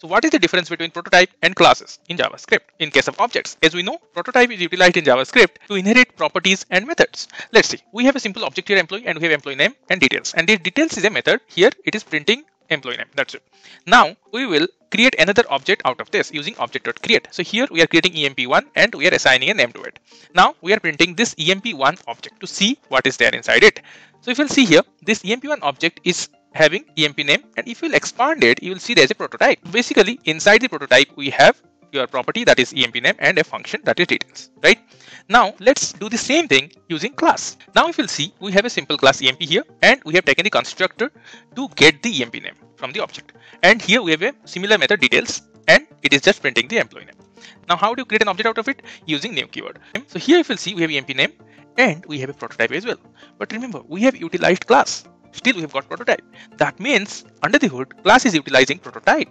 So what is the difference between prototype and classes in JavaScript? In case of objects, as we know, prototype is utilized in JavaScript to inherit properties and methods. Let's see, we have a simple object here employee and we have employee name and details. And the details is a method. Here it is printing employee name. That's it. Now we will create another object out of this using object.create. So here we are creating emp1 and we are assigning a name to it. Now we are printing this emp1 object to see what is there inside it. So if you'll see here, this emp1 object is having emp name and if you'll expand it, you will see there's a prototype. Basically inside the prototype, we have your property that is emp name and a function that is details, right? Now let's do the same thing using class. Now if you'll see, we have a simple class emp here and we have taken the constructor to get the emp name from the object. And here we have a similar method details and it is just printing the employee name. Now how do you create an object out of it? Using name keyword. So here if you'll see, we have emp name and we have a prototype as well. But remember, we have utilized class. Still we have got prototype. That means under the hood, class is utilizing prototype.